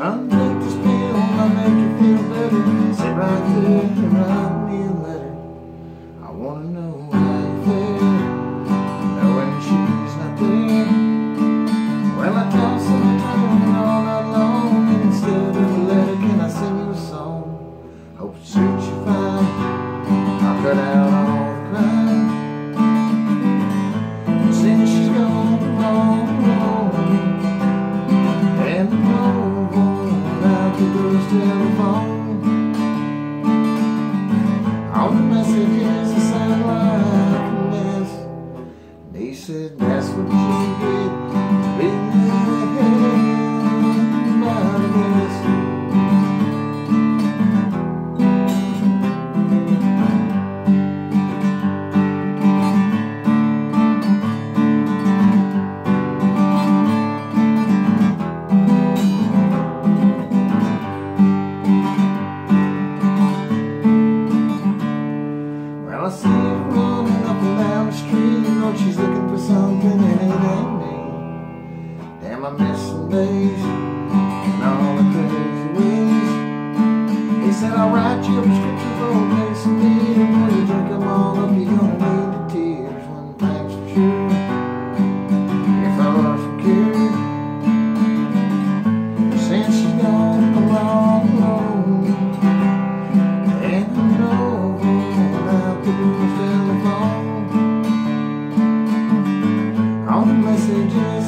Round neck this pill, I make you feel better. Sit right there and write me a letter. I wanna know how you feel Now when she's not there, well I toss and I turn all night long. And instead of a letter, can I sing you a song? Hope it suits you fine. I'll cut out. my missing days and all the crazy ways. He said, I'll write you a prescription for a place to need and when you drink them all up, you're gonna need the tears. One thing's for sure, if I were secured, since she's gone, I'm all alone. And I know about the blue telephone. All the messages.